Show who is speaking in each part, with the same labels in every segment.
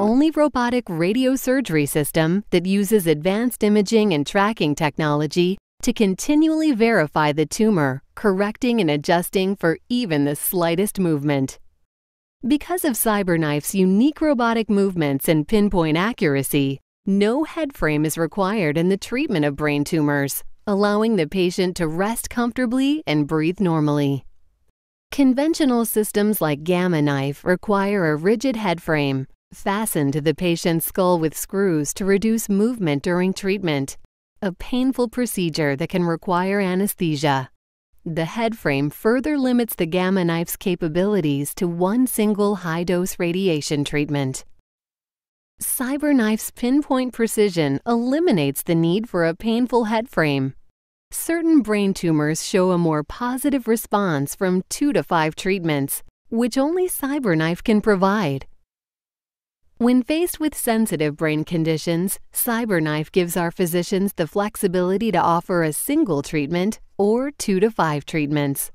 Speaker 1: only robotic radiosurgery system that uses advanced imaging and tracking technology to continually verify the tumor, correcting and adjusting for even the slightest movement. Because of CyberKnife's unique robotic movements and pinpoint accuracy, no head frame is required in the treatment of brain tumors, allowing the patient to rest comfortably and breathe normally. Conventional systems like Gamma Knife require a rigid head frame, fastened to the patient's skull with screws to reduce movement during treatment, a painful procedure that can require anesthesia. The head frame further limits the Gamma Knife's capabilities to one single high-dose radiation treatment. CyberKnife's pinpoint precision eliminates the need for a painful head frame. Certain brain tumors show a more positive response from two to five treatments, which only CyberKnife can provide. When faced with sensitive brain conditions, CyberKnife gives our physicians the flexibility to offer a single treatment or two to five treatments.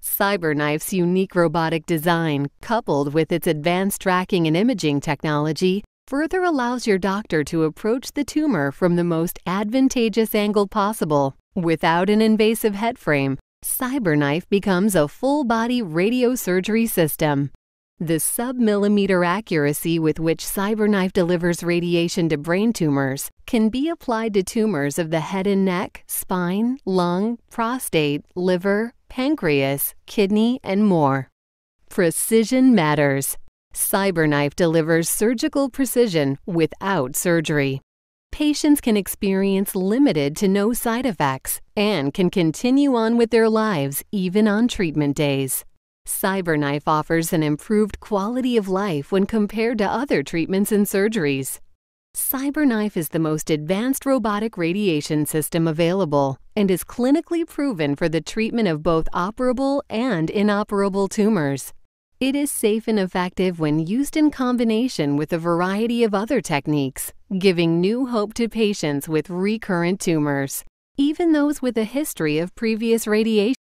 Speaker 1: CyberKnife's unique robotic design, coupled with its advanced tracking and imaging technology, further allows your doctor to approach the tumor from the most advantageous angle possible. Without an invasive head frame, CyberKnife becomes a full-body radiosurgery system. The sub-millimeter accuracy with which CyberKnife delivers radiation to brain tumors can be applied to tumors of the head and neck, spine, lung, prostate, liver, pancreas, kidney, and more. Precision matters. CyberKnife delivers surgical precision without surgery. Patients can experience limited to no side effects and can continue on with their lives even on treatment days. CyberKnife offers an improved quality of life when compared to other treatments and surgeries. CyberKnife is the most advanced robotic radiation system available and is clinically proven for the treatment of both operable and inoperable tumors. It is safe and effective when used in combination with a variety of other techniques, giving new hope to patients with recurrent tumors, even those with a history of previous radiation.